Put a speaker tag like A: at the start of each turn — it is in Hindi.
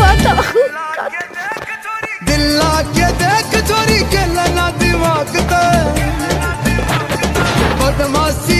A: बात
B: दिल के देख चोरी के लना दिमाग बदमाशी